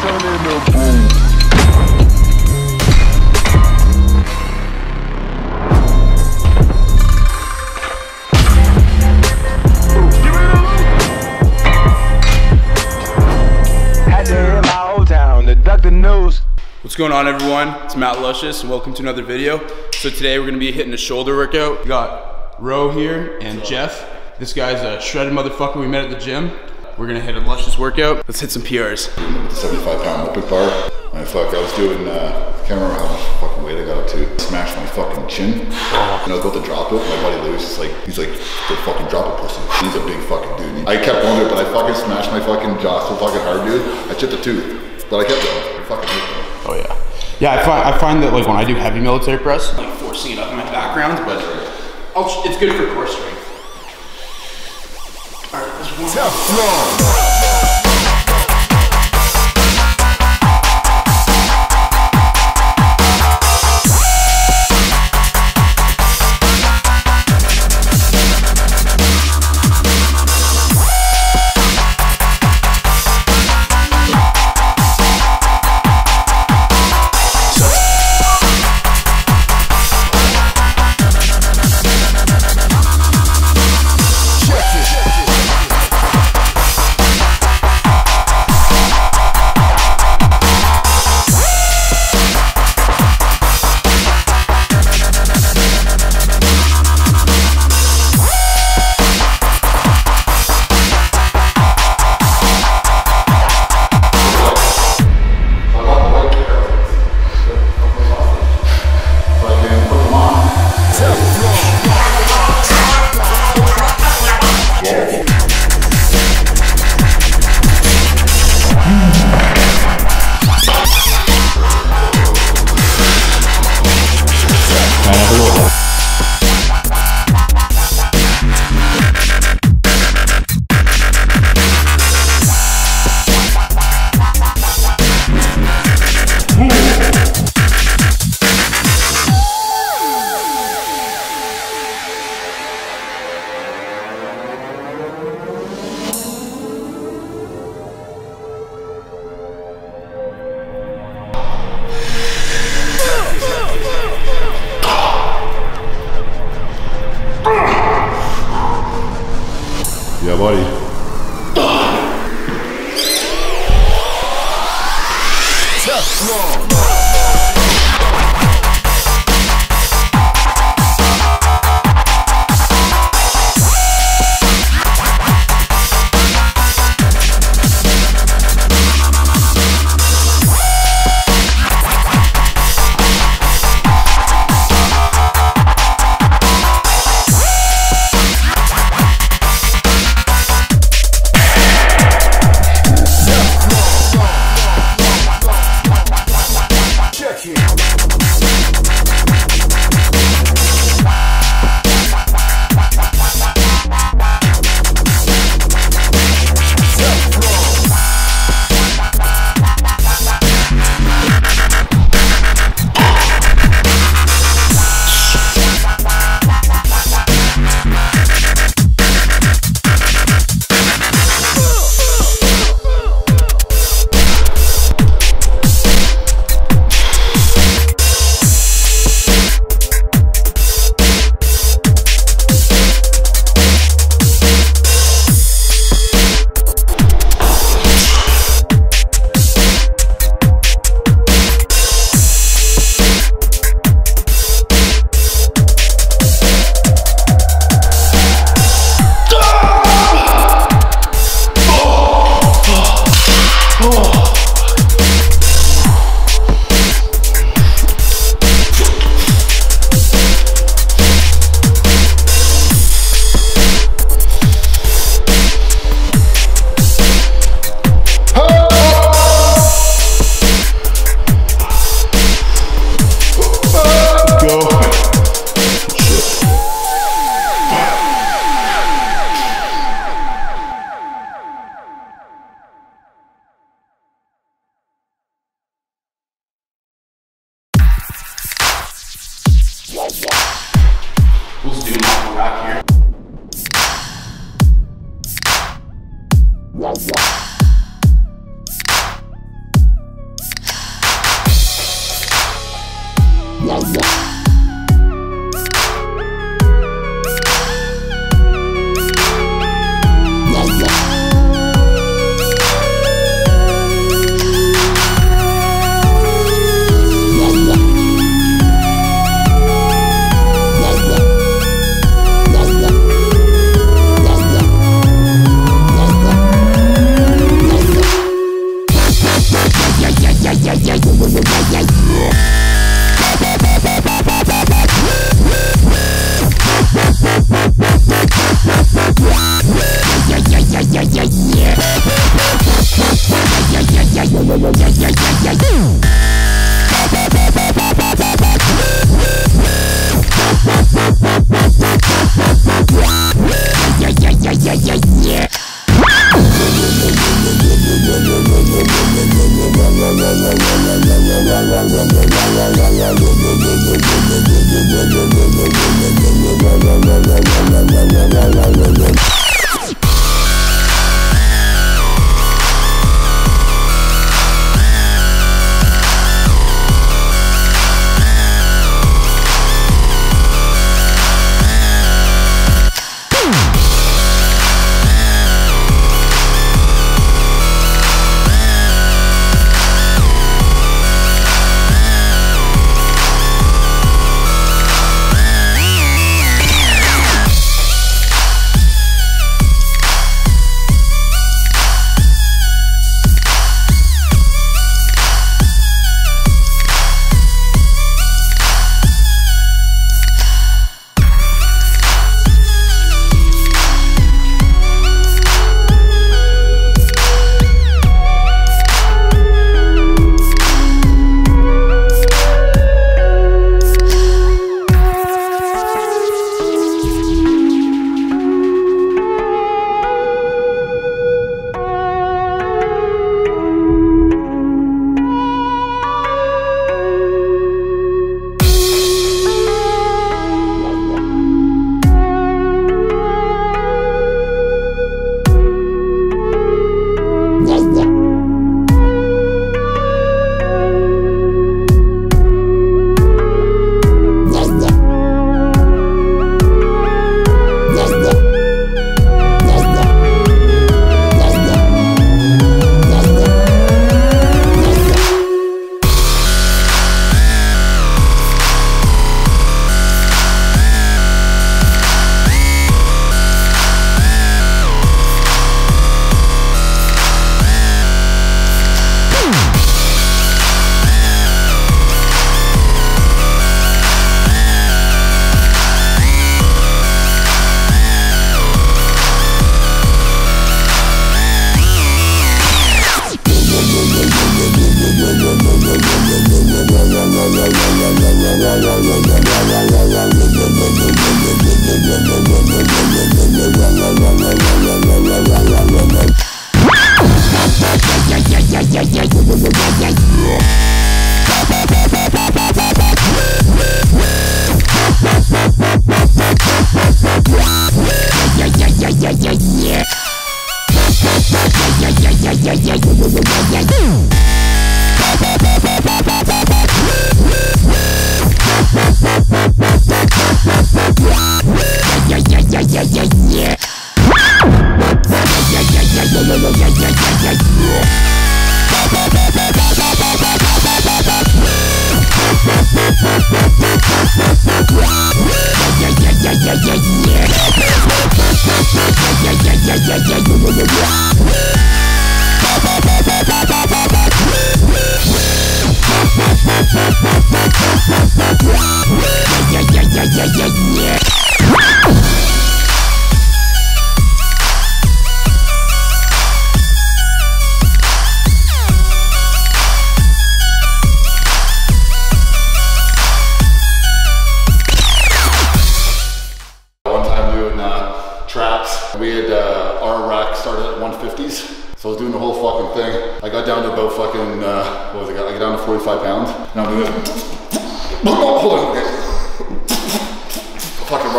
turning the boom. Had to hit my old town to duck the news. What's going on everyone? It's Matt Luscious and welcome to another video. So today we're gonna be hitting a shoulder workout. We got Ro here and Geoff. This guy's a shredded motherfucker we met at the gym. We're gonna hit a Luscious workout. Let's hit some PRs. 75 pound Olympic bar. My fuck, I was doing, uh, I can't remember how much fucking weight I got up to. Smashed my fucking chin. And I was about to drop it. My buddy Lewis is like, he's like, the fucking drop it, pussy. He's a big fucking dude. I kept going to it, but I fucking smashed my fucking jaw so fucking hard, dude. I chipped a tooth. But I kept going. I fucking hit Oh yeah. Yeah, I find, I find that like when I do heavy military press, like forcing it up in my background, but I'll, it's good for core strength. All Yeah, buddy. We'll One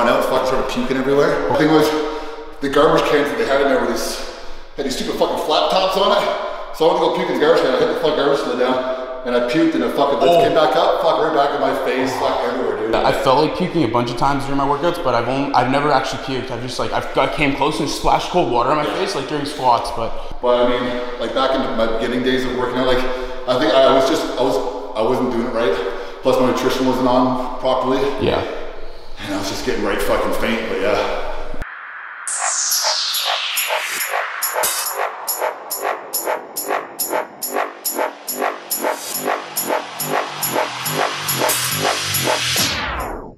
run out, fucking started puking everywhere. The thing was, the garbage cans that they had in there were these, had these stupid fucking flat tops on it. So I went to go puke in the garbage can. I hit the fucking garbage can down. and I puked and it fucking Oh. came back up, fuck right back in my face, fuck everywhere, dude. I felt like puking a bunch of times during my workouts, but I've only, I've never actually puked. I've just like I've, I came close and splashed cold water on my face like during squats, but But I mean, like back in my beginning days of working out, like I think I was just I was I wasn't doing it right. Plus my nutrition wasn't on properly, yeah. And I was just getting right fucking faint. But yeah.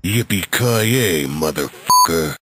Yippee-ki-yay, motherfucker.